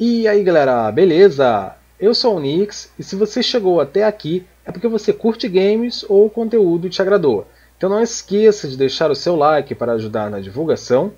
E aí galera, beleza? Eu sou o Nix e se você chegou até aqui é porque você curte games ou o conteúdo te agradou. Então não esqueça de deixar o seu like para ajudar na divulgação,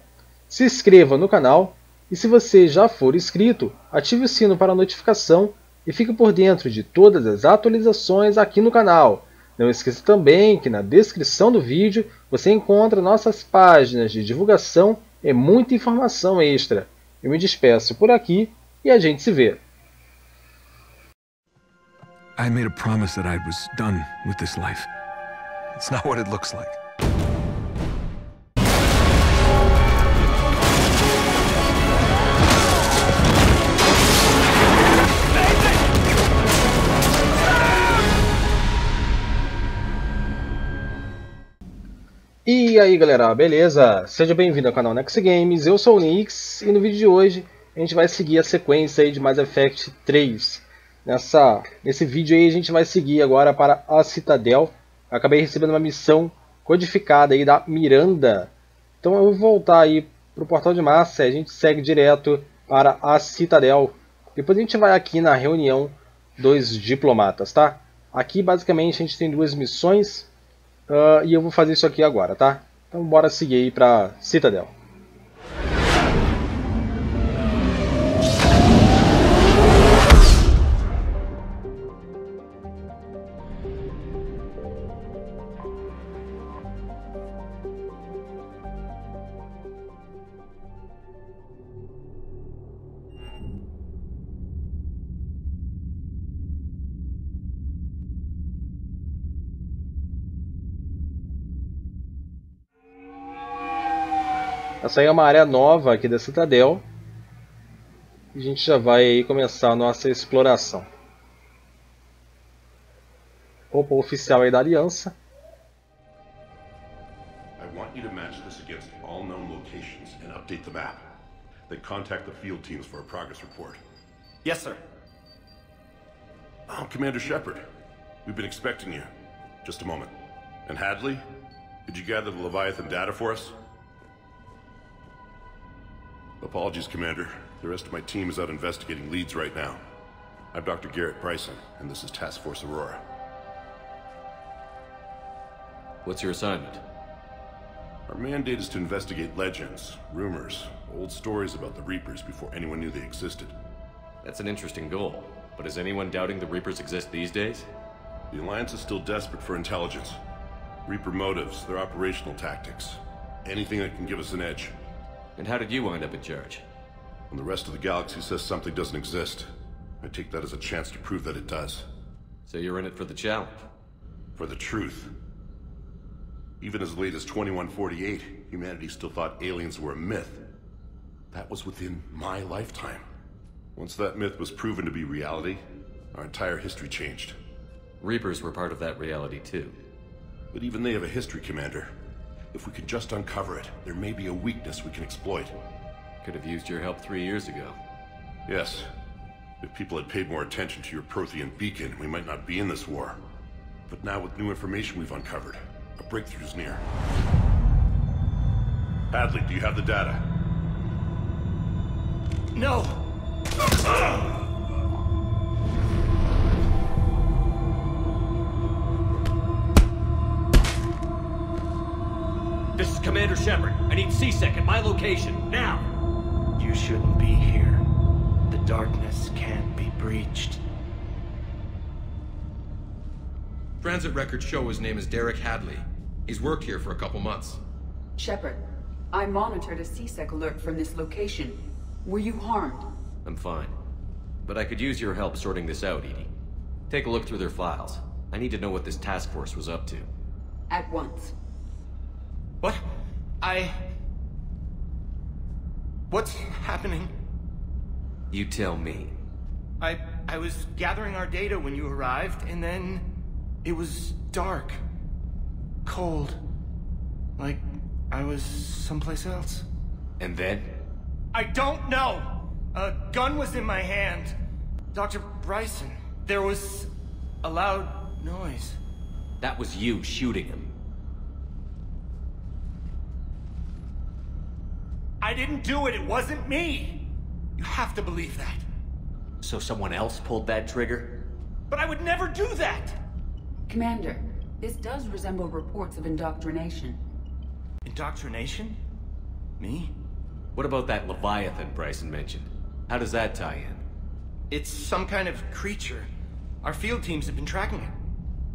se inscreva no canal e se você já for inscrito, ative o sino para notificação e fique por dentro de todas as atualizações aqui no canal. Não esqueça também que na descrição do vídeo você encontra nossas páginas de divulgação e muita informação extra. Eu me despeço por aqui e a gente se vê. I made a promise that I was done with this life. It's not what it looks like. E aí galera, beleza? Seja bem-vindo ao canal Nex Games, eu sou o Nix e no vídeo de hoje a gente vai seguir a sequência aí de Mass Effect 3. Nessa, nesse vídeo aí a gente vai seguir agora para a Citadel. Eu acabei recebendo uma missão codificada aí da Miranda. Então eu vou voltar aí para o portal de massa e a gente segue direto para a Citadel. Depois a gente vai aqui na reunião dos diplomatas, tá? Aqui basicamente a gente tem duas missões uh, e eu vou fazer isso aqui agora, tá? Então bora seguir aí para Citadel. É uma área nova aqui da Citadel. E a gente já vai aí começar a nossa exploração. Opa, oficial aí da Aliança. I want you to match this against all known locations and update the map. Then contact the field teams for a progress report. Yes, sir. Oh, Commander Shepard. We've been expecting you. Just a moment. And Hadley? Did you gather the Leviathan data for us? Apologies, Commander. The rest of my team is out investigating leads right now. I'm Dr. Garrett Bryson, and this is Task Force Aurora. What's your assignment? Our mandate is to investigate legends, rumors, old stories about the Reapers before anyone knew they existed. That's an interesting goal. But is anyone doubting the Reapers exist these days? The Alliance is still desperate for intelligence. Reaper motives, their operational tactics. Anything that can give us an edge. And how did you wind up in charge? When the rest of the galaxy says something doesn't exist, I take that as a chance to prove that it does. So you're in it for the challenge? For the truth. Even as late as 2148, humanity still thought aliens were a myth. That was within my lifetime. Once that myth was proven to be reality, our entire history changed. Reapers were part of that reality too. But even they have a history, Commander. If we could just uncover it, there may be a weakness we can exploit. Could have used your help three years ago. Yes. If people had paid more attention to your Prothean beacon, we might not be in this war. But now with new information we've uncovered, a breakthrough's near. Hadley, do you have the data? No! Commander Shepard. I need C-Sec at my location, now! You shouldn't be here. The darkness can't be breached. Transit records show his name is Derek Hadley. He's worked here for a couple months. Shepard, I monitored a C-Sec alert from this location. Were you harmed? I'm fine. But I could use your help sorting this out, EDI. Take a look through their files. I need to know what this task force was up to. At once. What? I... What's happening? You tell me. I... I was gathering our data when you arrived, and then... It was dark. Cold. Like I was someplace else. And then? I don't know! A gun was in my hand. Dr. Bryson, there was a loud noise. That was you shooting him. I didn't do it, it wasn't me! You have to believe that. So someone else pulled that trigger? But I would never do that! Commander, this does resemble reports of indoctrination. Indoctrination? Me? What about that Leviathan Bryson mentioned? How does that tie in? It's some kind of creature. Our field teams have been tracking it.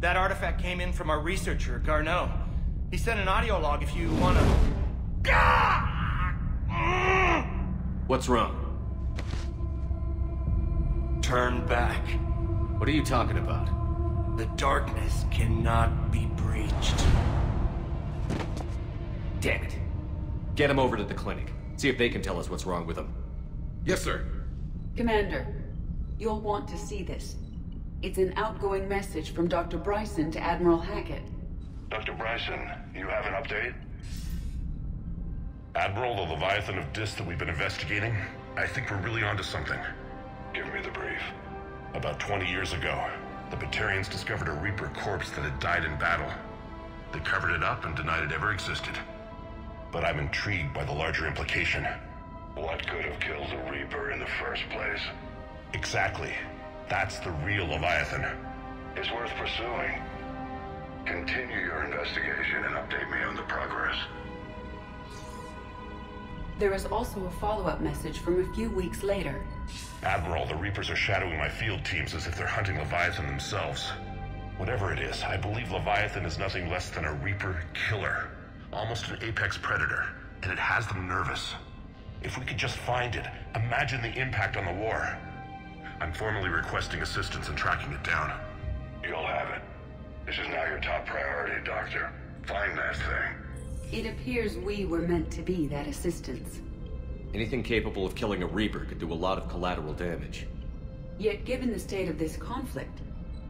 That artifact came in from our researcher, Garneau. He sent an audio log if you wanna... What's wrong? Turn back. What are you talking about? The darkness cannot be breached. Damn it. Get him over to the clinic. See if they can tell us what's wrong with him. Yes, sir. Commander, you'll want to see this. It's an outgoing message from Dr. Bryson to Admiral Hackett. Dr. Bryson, you have an update? Admiral, the Leviathan of Dis that we've been investigating, I think we're really onto something. Give me the brief. About 20 years ago, the Batarians discovered a Reaper corpse that had died in battle. They covered it up and denied it ever existed. But I'm intrigued by the larger implication. What could have killed the Reaper in the first place? Exactly. That's the real Leviathan. It's worth pursuing. Continue your investigation and update me on the progress. There is also a follow-up message from a few weeks later. Admiral, the Reapers are shadowing my field teams as if they're hunting Leviathan themselves. Whatever it is, I believe Leviathan is nothing less than a Reaper killer. Almost an apex predator, and it has them nervous. If we could just find it, imagine the impact on the war. I'm formally requesting assistance in tracking it down. You'll have it. This is now your top priority, Doctor. Find that thing. It appears we were meant to be that assistance. Anything capable of killing a Reaper could do a lot of collateral damage. Yet given the state of this conflict,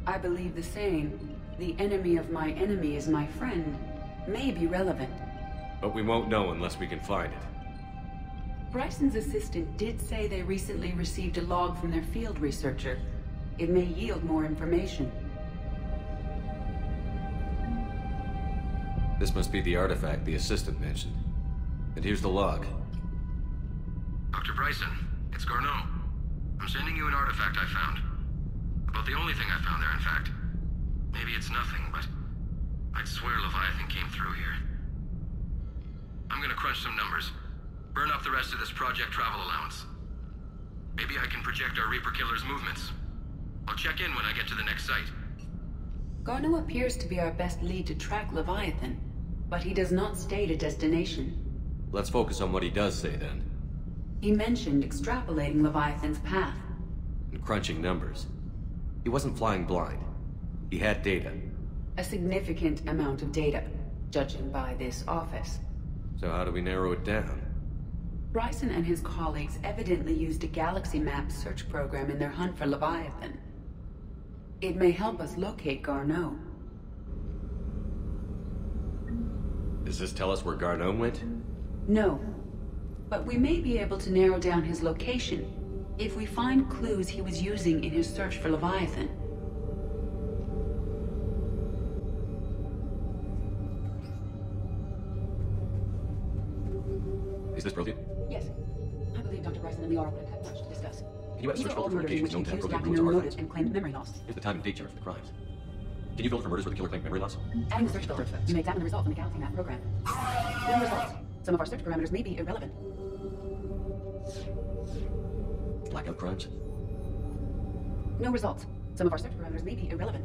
I believe the saying, the enemy of my enemy is my friend, may be relevant. But we won't know unless we can find it. Bryson's assistant did say they recently received a log from their field researcher. It may yield more information. This must be the artifact the assistant mentioned. And here's the log. Dr. Bryson, it's Garneau. I'm sending you an artifact I found. About the only thing I found there, in fact. Maybe it's nothing, but I'd swear Leviathan came through here. I'm gonna crunch some numbers. Burn up the rest of this Project Travel allowance. Maybe I can project our Reaper Killer's movements. I'll check in when I get to the next site. Garneau appears to be our best lead to track Leviathan, but he does not state a destination. Let's focus on what he does say then. He mentioned extrapolating Leviathan's path. And crunching numbers. He wasn't flying blind. He had data. A significant amount of data, judging by this office. So how do we narrow it down? Bryson and his colleagues evidently used a galaxy map search program in their hunt for Leviathan. It may help us locate Garneau. Does this tell us where Garneau went? No. But we may be able to narrow down his location if we find clues he was using in his search for Leviathan. Is this Prothean? Yes. I believe Dr. Bryson and the would have had much. Can you add a search are all filter for murders in locations which known to have accused Prothean ruins or artifacts? motives and claimed memory loss. Here's the time and date chart for the crimes. Can you filter for murders where the killer claimed memory loss? Adding the search filter, you may examine the results in the Galaxy Map program. No results. Some of our search parameters may be irrelevant. Blackout crimes? No results. Some of our search parameters may be irrelevant.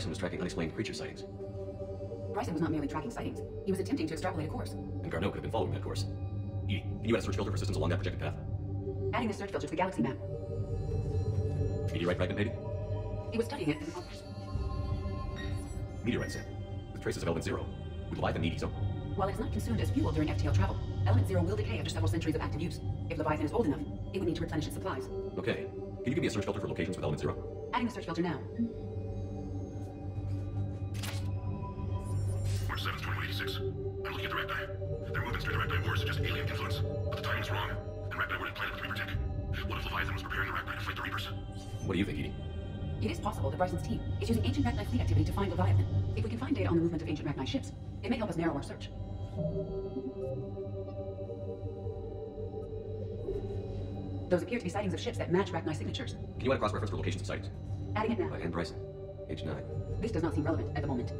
Bryson was tracking unexplained creature sightings, Bryson was not merely tracking sightings. He was attempting to extrapolate a course. and Garneau could have been following that course. EDI, can you add a search filter for systems along that projected path? Adding the search filter to the Galaxy Map. Meteorite fragment, maybe? He was studying it in office. Meteorite sample. With traces of element zero. Would Leviathan need so? While it's not consumed as fuel during FTL travel, Element Zero will decay after several centuries of active use. If Leviathan is old enough, it would need to replenish its supplies. Okay. Can you give me a search filter for locations with element zero? Adding the search filter now. 7th, 2186. I'm looking at the Rachni. Their movements during the Rachni War suggest alien influence, but the timing is wrong. And Rachni weren't planted with Reaper tech. What if Leviathan Leviathan was preparing the Rachni to fight the Reapers. What do you think, EDI? It is possible that Bryson's team is using ancient Rachni fleet activity to find Leviathan. If we can find data on the movement of ancient Rachni ships, it may help us narrow our search. Those appear to be sightings of ships that match Rachni signatures. Can you add a cross-reference for locations and sightings? Adding it now. By Anne Bryson, age 9. This does not seem relevant at the moment.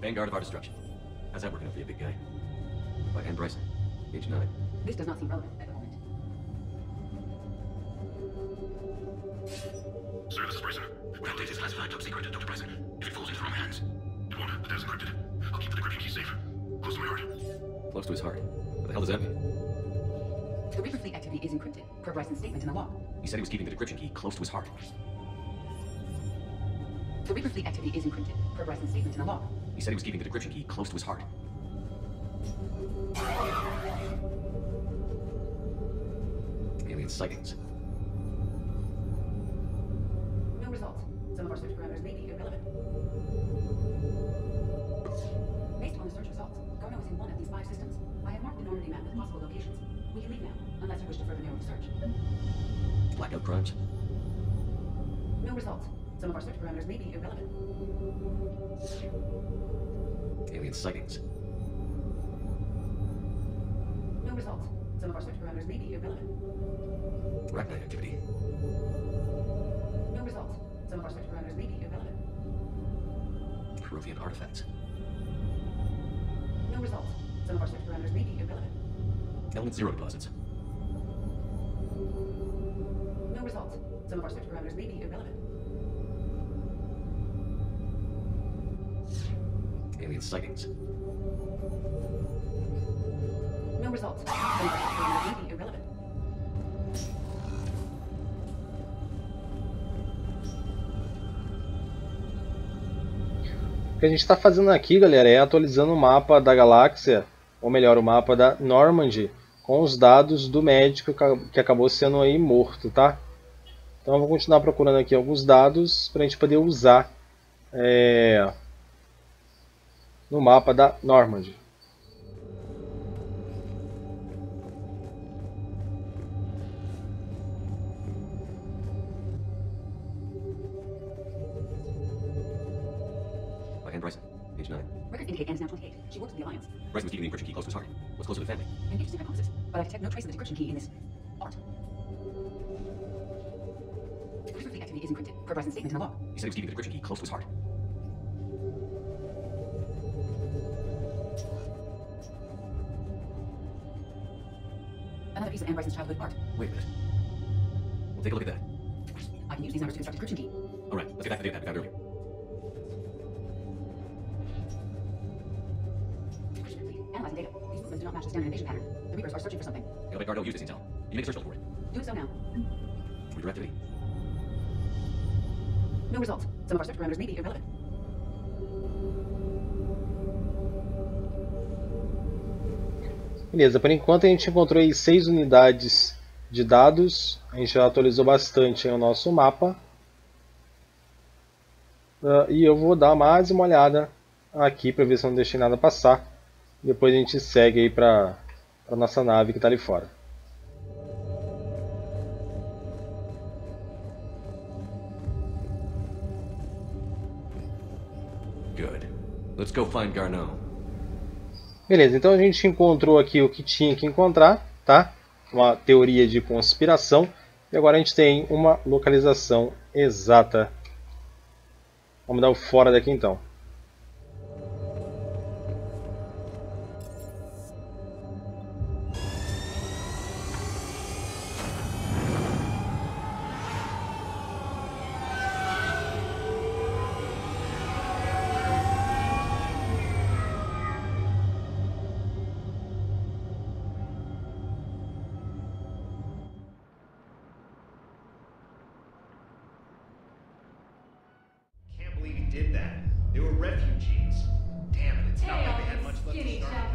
Vanguard of our destruction. How's that working out for you, big guy? By Anne Bryson, age 9. This does not seem relevant at the moment. Sir, this is Bryson. We have data is classified top secret, Dr. Bryson. If it falls into the wrong hands, it won't. The data's encrypted. I'll keep the decryption key safe. Close to my heart. Close to his heart. What the hell does that mean? The Reaper fleet activity is encrypted, per Bryson's statement in the log. He said he was keeping the decryption key close to his heart. The Reaper fleet activity is encrypted, per Bryson's statement in the log. He said he was keeping the decryption key close to his heart. Alien sightings. No results. Some of our search parameters may be irrelevant. Based on the search results, Garneau is in one of these five systems. I have marked the Normandy map with possible locations. We can leave now, unless you wish to further narrow the search. Blackout crimes. No results. Some of our search parameters may be irrelevant. Alien sightings. No results. Some of our search parameters may be irrelevant. Rachni activity. No results. Some of our search parameters may be irrelevant. Prothean artifacts. No results. Some of our search parameters may be irrelevant. Element zero deposits. No results. Some of our search parameters may be irrelevant. Alien sightings. No results. Irrelevant. O que a gente está fazendo aqui, galera, é atualizando o mapa da galáxia, ou melhor, o mapa da Normandy, com os dados do médico que acabou sendo aí morto, tá? Então eu vou continuar procurando aqui alguns dados para a gente poder usar é, no mapa da Normandy. No results. Some of our search parameters may be irrelevant. Beleza, por enquanto a gente encontrou aí 6 unidades de dados. A gente já atualizou bastante o nosso mapa. Uh, e eu vou dar mais uma olhada aqui para ver se não deixei nada passar. Depois a gente segue aí para a nossa nave que está ali fora. Let's go find. Beleza, então a gente encontrou aqui o que tinha que encontrar, tá? Uma teoria de conspiração. E agora a gente tem uma localização exata. Vamos dar o fora daqui então. Did that. They were refugees. Damn it, it's not like they had much left to start.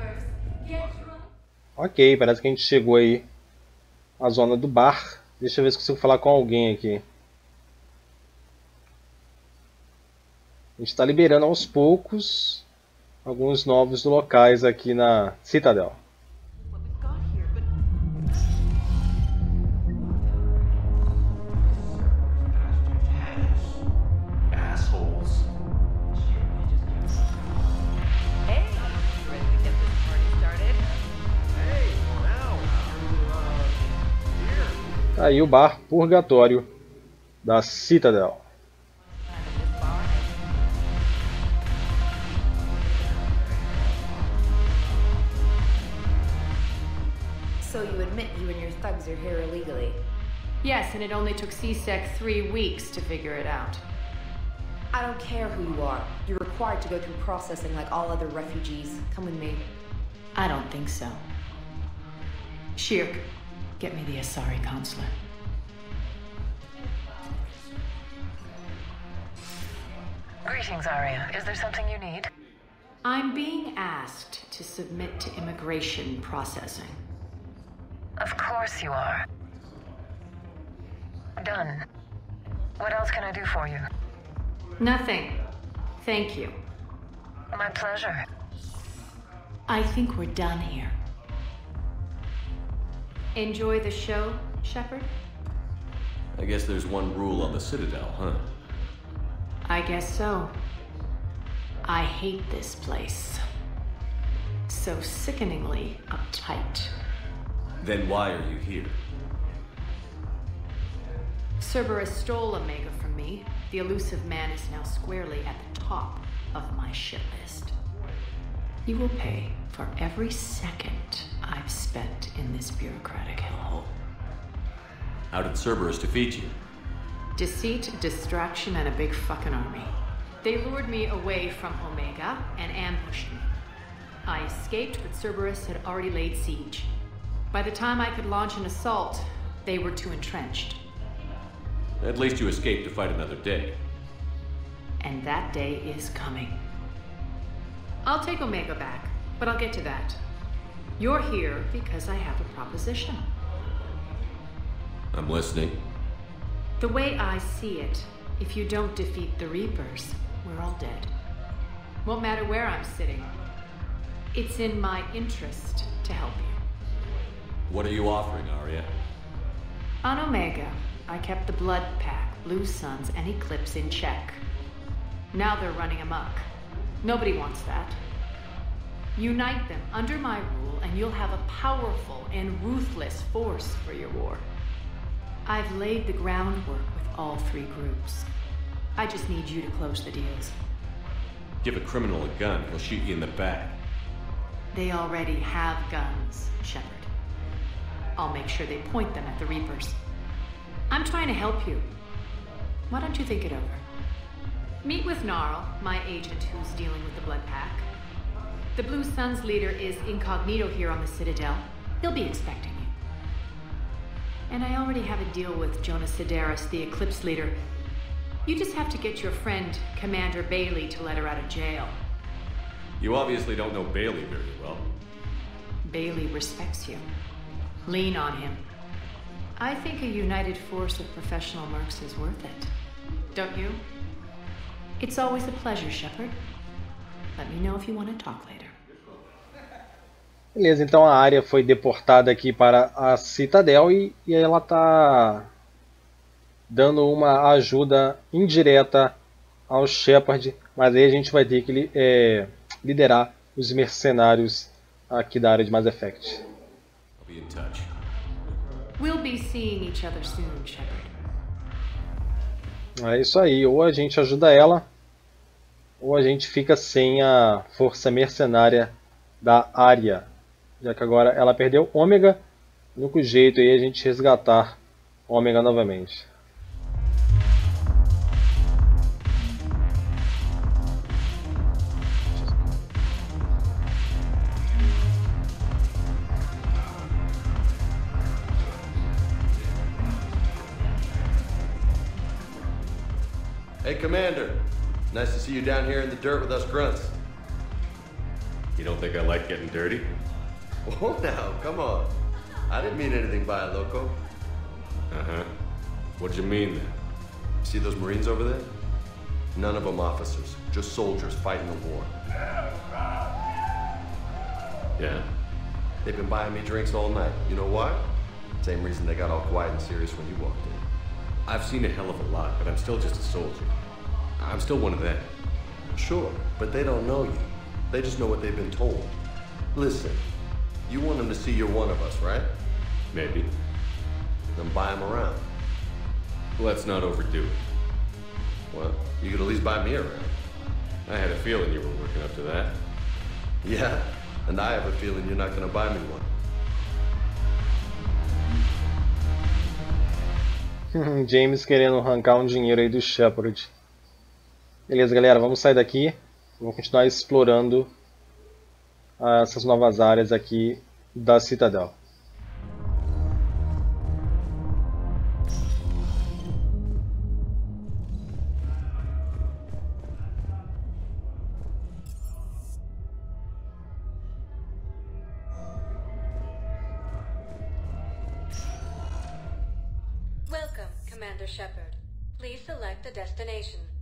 Ok, parece que a gente chegou aí à zona do bar. Deixa eu ver se consigo falar com alguém aqui. A gente está liberando aos poucos alguns novos locais aqui na Citadel. Tá aí o bar Purgatório da Citadel. So you admit you and your thugs are here illegally? Yes, and it only took C-Sec three weeks to figure it out. I don't care who you are. You're required to go through processing like all other refugees. Come with me. I don't think so. Shirk, get me the Asari consulate. Greetings, Aria. Is there something you need? I'm being asked to submit to immigration processing. Of course you are. Done. What else can I do for you? Nothing. Thank you. My pleasure. I think we're done here. Enjoy the show, Shepard? I guess there's one rule on the Citadel, huh? I guess so. I hate this place. So sickeningly uptight. Then why are you here? Cerberus stole Omega from me. The Illusive Man is now squarely at the top of my shit list. You will pay for every second I've spent in this bureaucratic hellhole. How did Cerberus defeat you? Deceit, distraction, and a big fucking army. They lured me away from Omega and ambushed me. I escaped, but Cerberus had already laid siege. By the time I could launch an assault, they were too entrenched. At least you escaped to fight another day. And that day is coming. I'll take Omega back, but I'll get to that. You're here because I have a proposition. I'm listening. The way I see it, if you don't defeat the Reapers, we're all dead. Won't matter where I'm sitting. It's in my interest to help you. What are you offering, Aria? On Omega, I kept the Blood Pack, Blue Suns, and Eclipse in check. Now they're running amok. Nobody wants that. Unite them under my rule, and you'll have a powerful and ruthless force for your war. I've laid the groundwork with all three groups. I just need you to close the deals. Give a criminal a gun, he'll shoot you in the back. They already have guns, Shepard. I'll make sure they point them at the Reapers. I'm trying to help you. Why don't you think it over? Meet with Gnarl, my agent who's dealing with the Blood Pack. The Blue Suns leader is incognito here on the Citadel. He'll be expecting you. And I already have a deal with Jona Sederis, the Eclipse leader. You just have to get your friend, Commander Bailey, to let her out of jail. You obviously don't know Bailey very well. Bailey respects you. Lean on him. I think a united force of professional mercs is worth it. Don't you? It's always a pleasure, Shepard. Let me know if you want to talk later. Beleza, então a área foi deportada aqui para a Citadel e, e ela está dando uma ajuda indireta ao Shepard, mas aí a gente vai ter que é, liderar os mercenários aqui da área de Mass Effect. I'll be in touch. We'll be seeing each other soon, Shepard. É isso aí, ou a gente ajuda ela, ou a gente fica sem a força mercenária da área. Já que agora ela perdeu Ômega, o único jeito aí é a gente resgatar Ômega novamente. See you down here in the dirt with us grunts. You don't think I like getting dirty? Oh, now, come on. I didn't mean anything by it, Lola. Uh-huh. What'd you mean then? See those Marines over there? None of them officers, just soldiers fighting a war. Yeah? They've been buying me drinks all night. You know why? Same reason they got all quiet and serious when you walked in. I've seen a hell of a lot, but I'm still just a soldier. I'm still one of them. Sure, but they don't know you. They just know what they've been told. Listen, you want them to see you're one of us, right? Maybe. Then buy them around. Let's not overdo it. Well, you could at least buy me around. I had a feeling you were working up to that. Yeah, and I have a feeling you're not going to buy me one. James querendo arrancar um dinheiro aí do Shepard. Beleza, galera, vamos sair daqui. Vamos continuar explorando ah, essas novas áreas aqui da Citadel. Welcome, Commander Shepard. Please select a destination.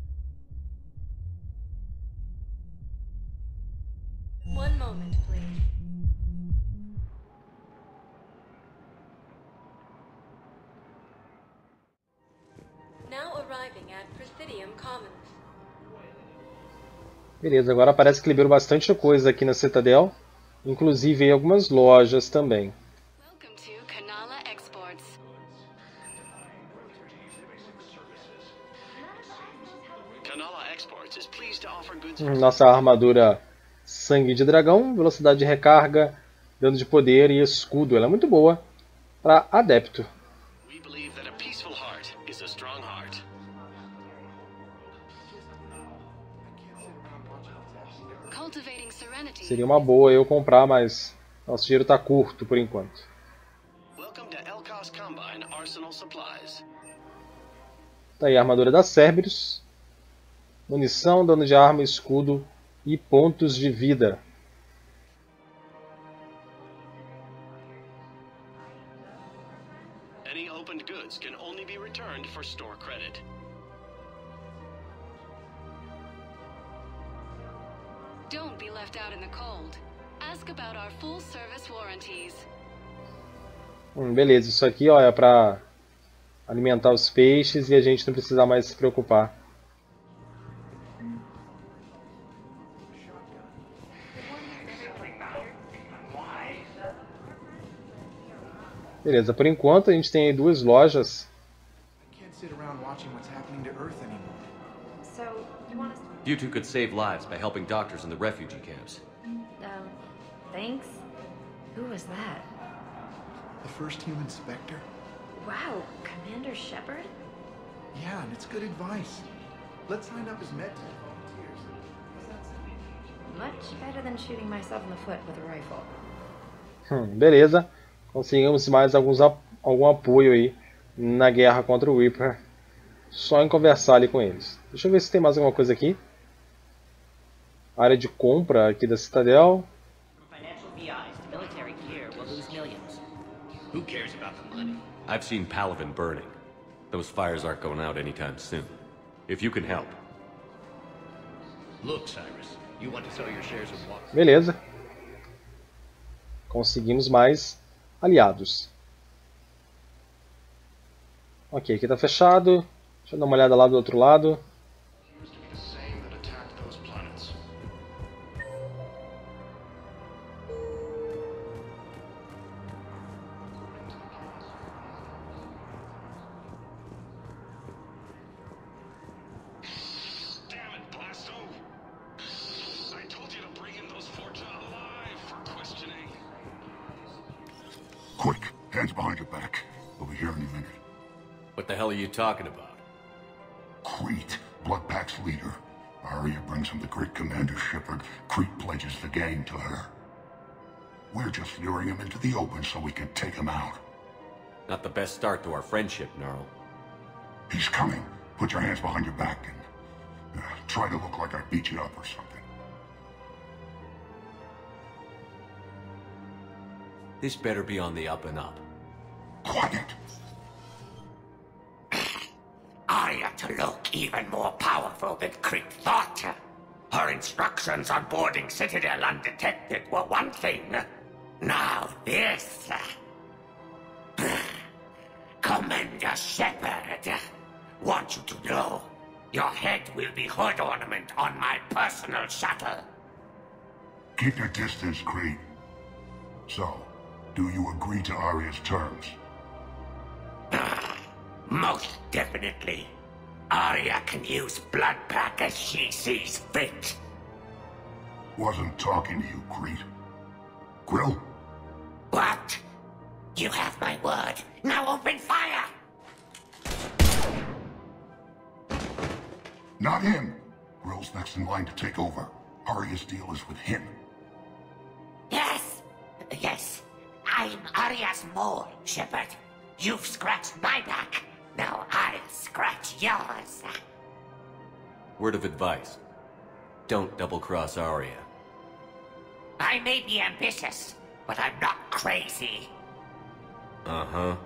Beleza, agora parece que liberou bastante coisa aqui na Citadel, inclusive aí algumas lojas também. Nossa armadura sangue de dragão, velocidade de recarga, dano de poder e escudo. Ela é muito boa para adepto. Seria uma boa eu comprar, mas nosso dinheiro está curto por enquanto. Tá aí a armadura da Cerberus. Munição, dano de arma, escudo e pontos de vida. Beleza, isso aqui ó, é para alimentar os peixes e a gente não precisar mais se preocupar. Beleza, por enquanto a gente tem aí duas lojas. You two could save lives by helping doctors in the refugee camps. Um, thanks. Who was that? The first human Spectre? Wow, Commander Shepard? Yeah, and it's good advice. Let's sign up as med volunteers. Much better than shooting myself in the foot with a rifle. Hum, beleza. Conseguimos mais alguns, algum apoio aí na guerra contra o Reaper. Só em conversar ali com eles. Deixa eu ver se tem mais alguma coisa aqui. Área de compra aqui da Citadel. Who cares about the money? I've seen Palaven burning. Those fires aren't going out anytime soon. If you can help. Look, Cyrus, you want to sell your shares of what? Beleza. Conseguimos mais aliados. Ok, aqui está fechado. Deixa eu dar uma olhada lá do outro lado. Quick, hands behind your back. We'll be here any minute. What the hell are you talking about? Crete, Bloodpack's leader. Aria brings him the great Commander Shepard. Crete pledges the gang to her. We're just luring him into the open so we can take him out. Not the best start to our friendship, Gnarl. He's coming. Put your hands behind your back and uh, Try to look like I beat you up or something. This better be on the up and up. Quiet. I Aria to look even more powerful than Creep thought. Her instructions on boarding Citadel undetected were one thing. Now this. Commander Shepard, want you to know, your head will be hood ornament on my personal shuttle. Keep your distance, Creed. So, do you agree to Aria's terms? Most definitely. Aria can use blood pack as she sees fit. Wasn't talking to you, Creed. Grill? What? You have my word. Now open fire! Not him. Grill's next in line to take over. Aria's deal is with him. I'm Aria's mole, Shepard. You've scratched my back. Now I'll scratch yours. Word of advice. Don't double-cross Aria. I may be ambitious, but I'm not crazy. Uh-huh.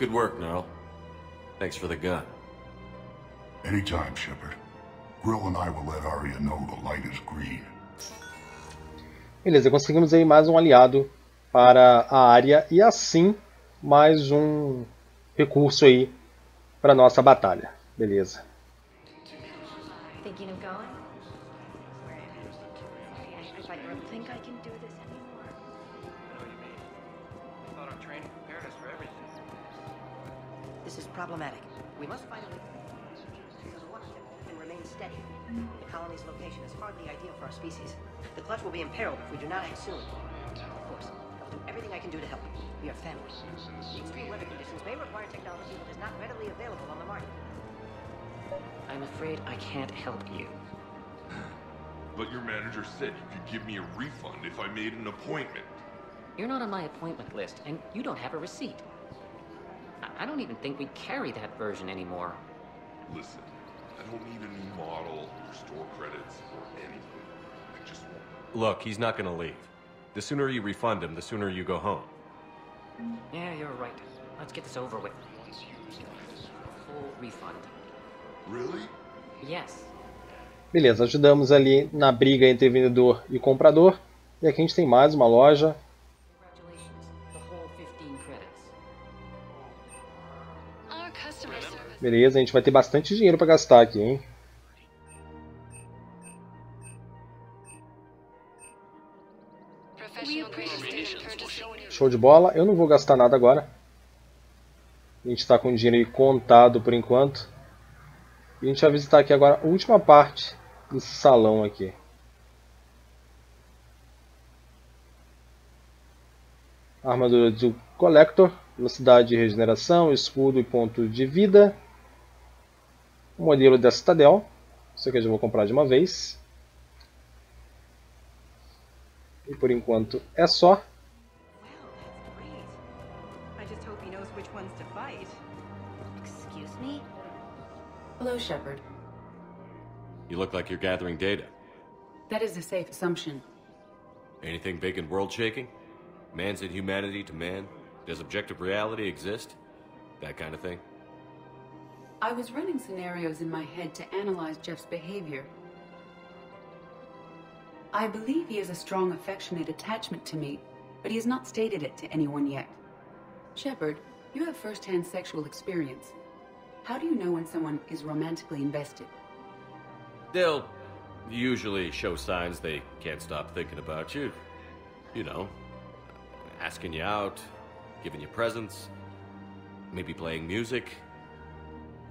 Good work, Gnarl. Thanks for the gun. Anytime, Shepard. Grill and I will let Aria know the light is green. Beleza, conseguimos aí mais um aliado para a área e assim mais um recurso aí para nossa batalha. Beleza. This is problematic. We must find a way. Because one ship can remain steady. The colony's location is hardly ideal for our species. The clutch will be imperiled if we do not act soon. Everything I can do to help. You. We are family. The extreme weather conditions may require technology that is not readily available on the market. I'm afraid I can't help you. But your manager said you could give me a refund if I made an appointment. You're not on my appointment list, and you don't have a receipt. I- I don't even think we carry that version anymore. Listen, I don't need a new model or store credits or anything. I just want Look, he's not gonna leave. The sooner you refund him, the sooner you go home. Yeah, you're right. Let's get this over with. Full refund. Really? Yes. Beleza, ajudamos ali na briga entre vendedor e comprador. E aqui a gente tem mais uma loja. Congratulations. The whole 15 credits. Our customer service. Beleza, a gente vai ter bastante dinheiro para gastar aqui, hein? Show de bola. Eu não vou gastar nada agora. A gente está com o dinheiro contado por enquanto. E a gente vai visitar aqui agora a última parte desse salão aqui. Armadura do Collector, velocidade de regeneração, escudo e ponto de vida. O modelo da Citadel. Isso aqui eu já vou comprar de uma vez. E por enquanto é só. Hello, Shepard. You look like you're gathering data. That is a safe assumption. Anything big and world-shaking? Man's inhumanity to man? Does objective reality exist? That kind of thing? I was running scenarios in my head to analyze Jeff's behavior. I believe he has a strong affectionate attachment to me, but he has not stated it to anyone yet. Shepard, you have first-hand sexual experience. How do you know when someone is romantically invested? They'll usually show signs they can't stop thinking about you. You know, asking you out, giving you presents, maybe playing music.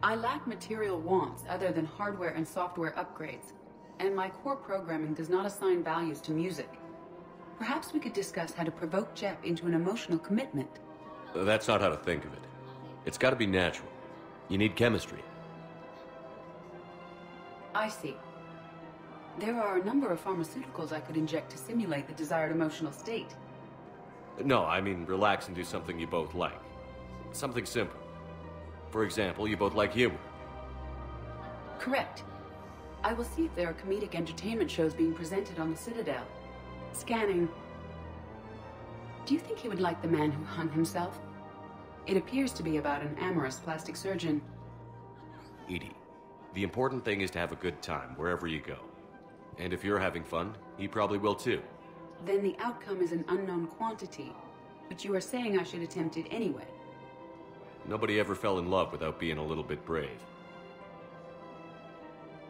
I lack material wants other than hardware and software upgrades, and my core programming does not assign values to music. Perhaps we could discuss how to provoke Jeff into an emotional commitment. That's not how to think of it. It's gotta be natural. You need chemistry. I see. There are a number of pharmaceuticals I could inject to simulate the desired emotional state. No, I mean relax and do something you both like. Something simple. For example, you both like humor. Correct. I will see if there are comedic entertainment shows being presented on the Citadel. Scanning. Do you think he would like the man who hung himself? It appears to be about an amorous plastic surgeon. EDI, the important thing is to have a good time wherever you go. And if you're having fun, he probably will too. Then the outcome is an unknown quantity. But you are saying I should attempt it anyway. Nobody ever fell in love without being a little bit brave.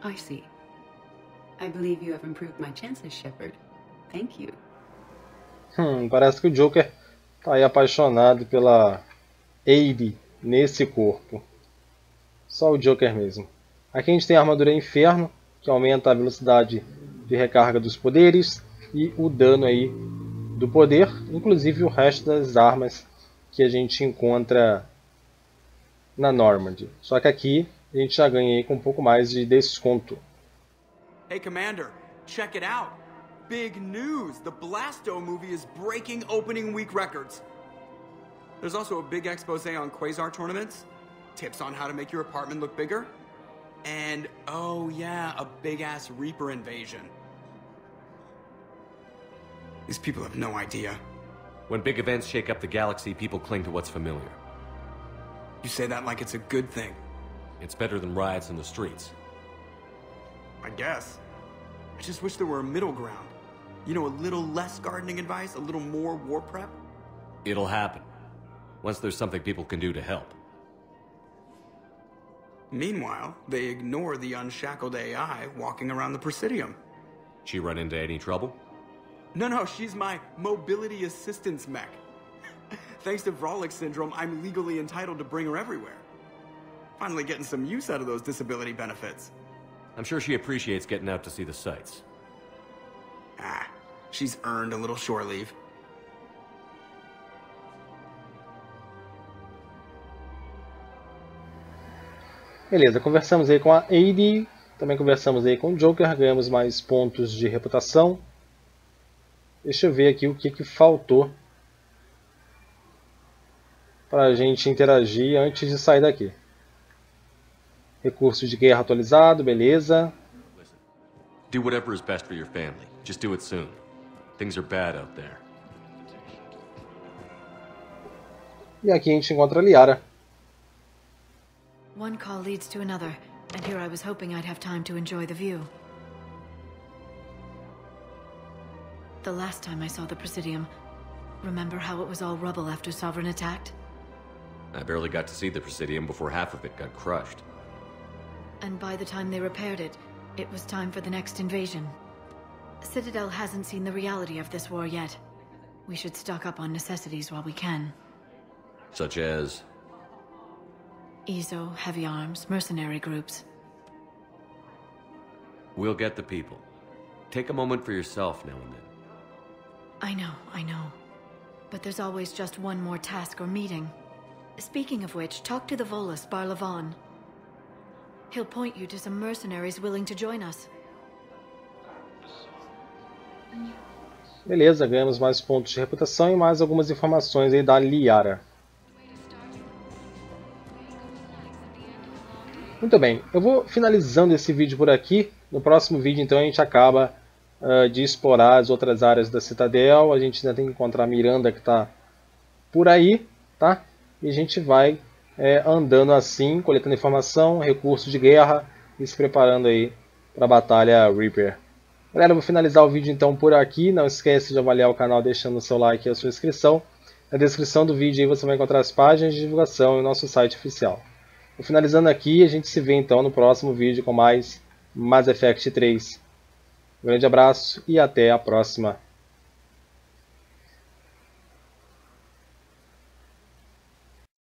I see. I believe you have improved my chances, Shepard. Thank you. Hum, parece que o Joker tá aí apaixonado pela Abe nesse corpo. Só o Joker mesmo. Aqui a gente tem a armadura Inferno, que aumenta a velocidade de recarga dos poderes e o dano aí do poder, inclusive o resto das armas que a gente encontra na Normandy. Só que aqui a gente já ganha com um pouco mais de desconto. Hey Commander, check it out. Big news! The Blasto movie is breaking opening week records. There's also a big expose on Quasar tournaments, tips on how to make your apartment look bigger, and oh yeah, a big ass Reaper invasion. These people have no idea. When big events shake up the galaxy, people cling to what's familiar. You say that like it's a good thing. It's better than riots in the streets. I guess. I just wish there were a middle ground. You know, a little less gardening advice, a little more war prep. It'll happen. Once there's something people can do to help. Meanwhile, they ignore the unshackled AI walking around the Presidium. She run into any trouble? No, no, she's my mobility assistance mech. Thanks to Vrolik syndrome, I'm legally entitled to bring her everywhere. Finally getting some use out of those disability benefits. I'm sure she appreciates getting out to see the sights. Ah, she's earned a little shore leave. Beleza, conversamos aí com a AD, também conversamos aí com o Joker, ganhamos mais pontos de reputação. Deixa eu ver aqui o que, que faltou para a gente interagir antes de sair daqui. Recurso de guerra atualizado, beleza. Do whatever is best for your family. Just do it soon. Things are bad out there. E aqui a gente encontra a Liara. One call leads to another, and here I was hoping I'd have time to enjoy the view. The last time I saw the Presidium, remember how it was all rubble after Sovereign attacked? I barely got to see the Presidium before half of it got crushed. And by the time they repaired it, it was time for the next invasion. Citadel hasn't seen the reality of this war yet. We should stock up on necessities while we can. Such as? EZO, heavy arms, mercenary groups. We'll get the people. Take a moment for yourself now and then. I know, I know. But there's always just one more task or meeting. Speaking of which, talk to the Volus, Barla Von. He'll point you to some mercenaries willing to join us. Beleza, ganhamos mais pontos de reputação e mais algumas informações aí da Liara. Muito bem, eu vou finalizando esse vídeo por aqui. No próximo vídeo, então, a gente acaba uh, de explorar as outras áreas da Citadel. A gente ainda tem que encontrar a Miranda que está por aí, tá? E a gente vai é, andando assim, coletando informação, recursos de guerra e se preparando aí para a Batalha Reaper. Galera, eu vou finalizar o vídeo então por aqui. Não esquece de avaliar o canal deixando o seu like e a sua inscrição. Na descrição do vídeo aí você vai encontrar as páginas de divulgação e o nosso site oficial. Vou finalizando aqui, a gente se vê então no próximo vídeo com mais Mass Effect 3. Um grande abraço e até a próxima.